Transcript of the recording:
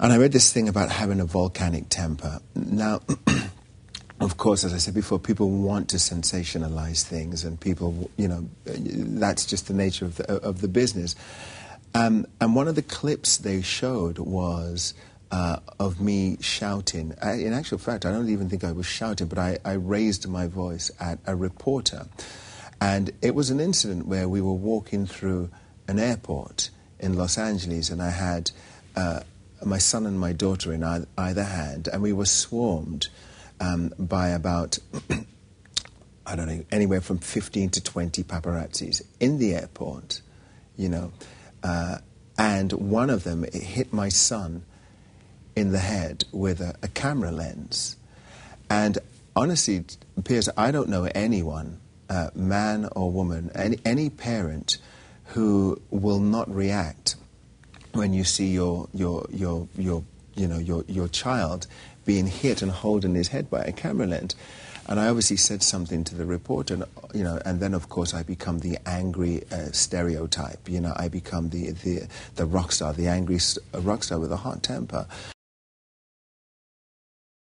And I read this thing about having a volcanic temper. Now, of course, as I said before, people want to sensationalize things, and people, you know, that's just the nature of the, of the business. Um, and one of the clips they showed was uh, of me shouting. I, in actual fact, I don't even think I was shouting, but I, I raised my voice at a reporter. And it was an incident where we were walking through an airport in Los Angeles, and I had uh, my son and my daughter in either hand, and we were swarmed um, by about, I don't know, anywhere from 15 to 20 paparazzis in the airport, you know. Uh, and one of them hit my son in the head with a, a camera lens. And honestly, Piers, I don't know anyone, uh, man or woman, any, any parent who will not react when you see your, your, your, your, you know, your, your child being hit and holding his head by a camera lens. And I obviously said something to the reporter, and, you know, and then of course I become the angry uh, stereotype. You know, I become the, the, the rock star, the angry rock star with a hot temper.